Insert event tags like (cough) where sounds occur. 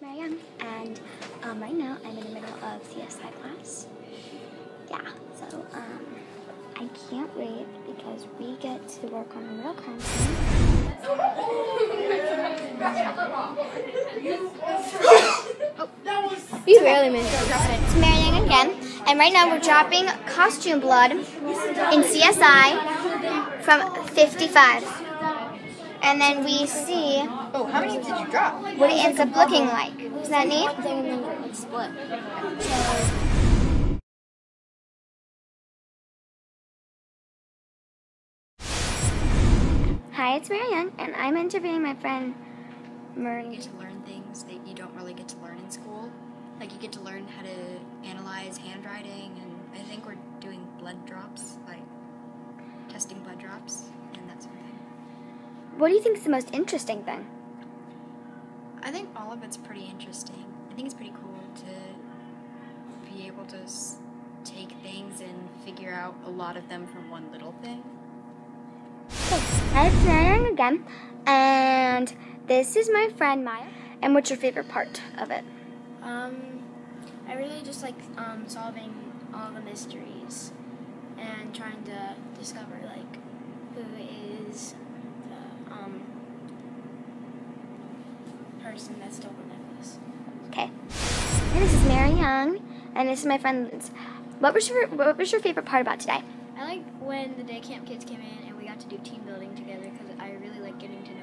it's Mary Young, and um, right now I'm in the middle of CSI class. Yeah, so um, I can't wait because we get to work on a real crime scene. (laughs) You barely missed It's Mary Young again, and right now we're dropping costume blood in CSI from 55. And then we see Oh, how many did you drop? what it ends up looking like. Isn't that neat? Split. Hi, it's Mary Young, and I'm interviewing my friend You get to learn things that you don't really get to learn in school. Like you get to learn how to analyze handwriting, and I think we're doing blood drops, like testing blood drops and that sort of thing. What do you think is the most interesting thing? I think all of it's pretty interesting. I think it's pretty cool to be able to s- take things and figure out a lot of them from one little thing. Hi, it's Mary Young again, and this is my friend Maya. And what's your favorite part of it? Um, I really just like um, solving all the mysteries and trying to discover like who is the um, person that stole the necklace. Okay. And this is Mary Young, and this is my friend Liz. What was your What was your favorite part about today? I like when the day camp kids came in and we got to do team building together because I really like getting to know